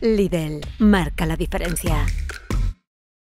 Lidl, marca la diferencia.